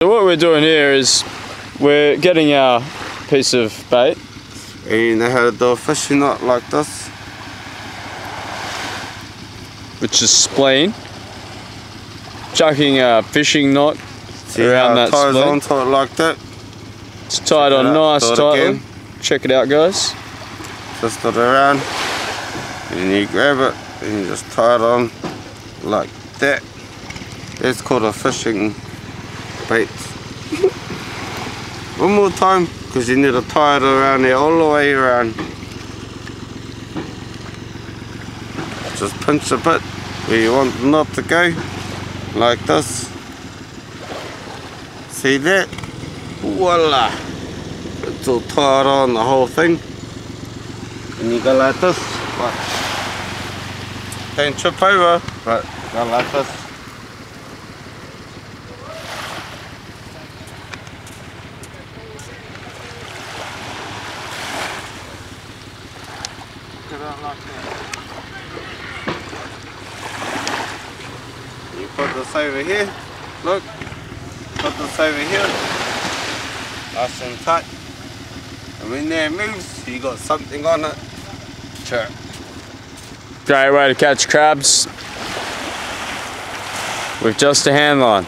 So what we're doing here is we're getting our piece of bait. And how to a fishing knot like this? which is spleen. Chucking a fishing knot See around that ties spleen. onto it like that? It's tied on it nice tightly. Check it out, guys. Twist it around. And you grab it and you just tie it on like that. It's called a fishing One more time, because you need to tie it around there all the way around. Just pinch a bit where you want the knot to go, like this. See that? Voila! It's all tied on the whole thing. And you go like this. Right. Don't trip over, but go like this. You put this over here. Look. Put this over here. Nice and tight. And when that moves, you got something on it. Sure. Great way to catch crabs with just a hand line.